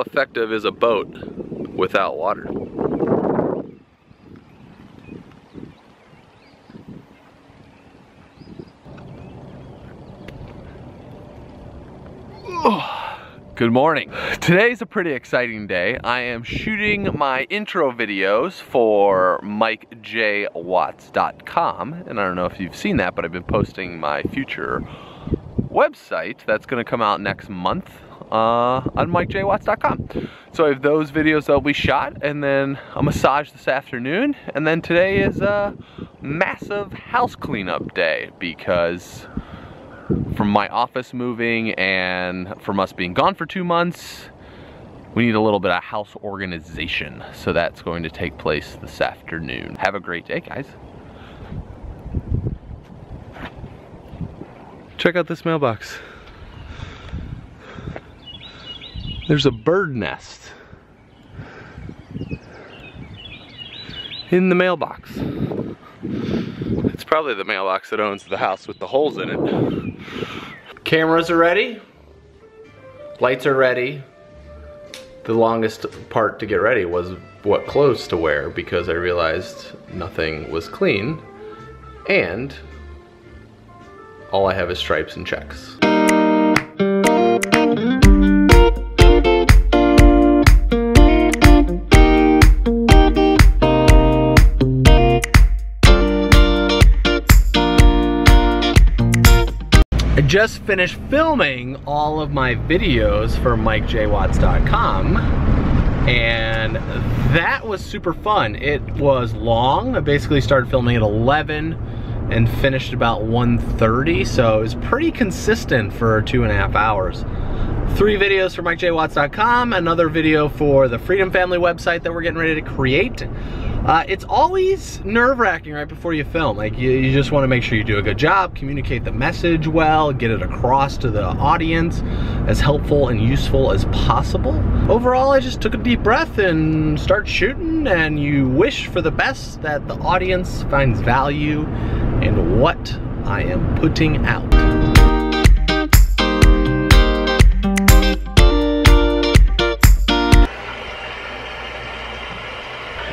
how effective is a boat without water? Good morning. Today's a pretty exciting day. I am shooting my intro videos for MikeJWatts.com, and I don't know if you've seen that, but I've been posting my future website that's gonna come out next month uh, on MikeJWatts.com. So I have those videos that'll be shot, and then a massage this afternoon, and then today is a massive house cleanup day because from my office moving and from us being gone for two months, we need a little bit of house organization. So that's going to take place this afternoon. Have a great day, guys. Check out this mailbox. There's a bird nest in the mailbox. It's probably the mailbox that owns the house with the holes in it. Cameras are ready. Lights are ready. The longest part to get ready was what clothes to wear because I realized nothing was clean and all I have is stripes and checks. Just finished filming all of my videos for MikeJWatts.com and that was super fun. It was long. I basically started filming at 11 and finished about 1.30, so it was pretty consistent for two and a half hours. Three videos for MikeJWatts.com, another video for the Freedom Family website that we're getting ready to create. Uh, it's always nerve-wracking right before you film. Like you, you just want to make sure you do a good job, communicate the message well, get it across to the audience as helpful and useful as possible. Overall, I just took a deep breath and start shooting and you wish for the best that the audience finds value in what I am putting out.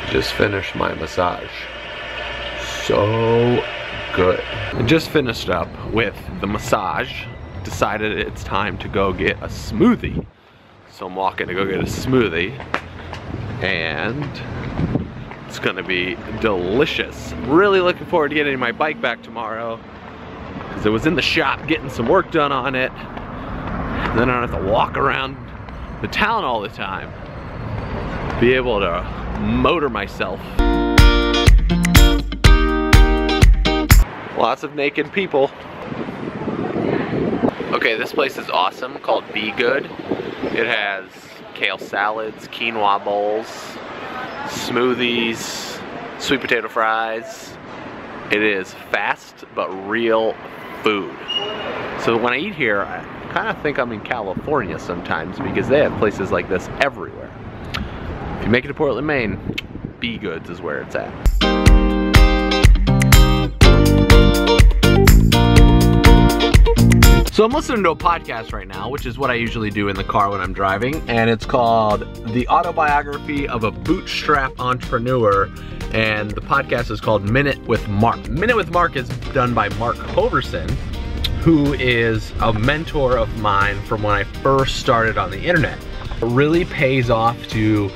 Just finished my massage. So good. Just finished up with the massage. Decided it's time to go get a smoothie. So I'm walking to go get a smoothie. And it's gonna be delicious. Really looking forward to getting my bike back tomorrow. Because it was in the shop getting some work done on it. Then I don't have to walk around the town all the time. Be able to motor myself. Lots of naked people. Okay, this place is awesome, called Be Good. It has kale salads, quinoa bowls, smoothies, sweet potato fries. It is fast but real food. So when I eat here, I kind of think I'm in California sometimes because they have places like this everywhere. If you make it to Portland, Maine, Be Goods is where it's at. So I'm listening to a podcast right now, which is what I usually do in the car when I'm driving, and it's called The Autobiography of a Bootstrap Entrepreneur, and the podcast is called Minute with Mark. Minute with Mark is done by Mark Hoverson, who is a mentor of mine from when I first started on the internet. It really pays off to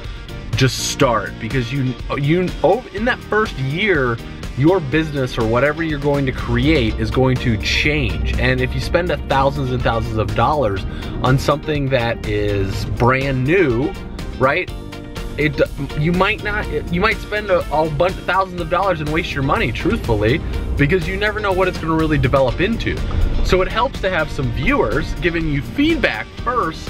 just start because you you oh, in that first year your business or whatever you're going to create is going to change. And if you spend thousands and thousands of dollars on something that is brand new right it you might not you might spend a, a bunch of thousands of dollars and waste your money truthfully because you never know what it's going to really develop into. So it helps to have some viewers giving you feedback first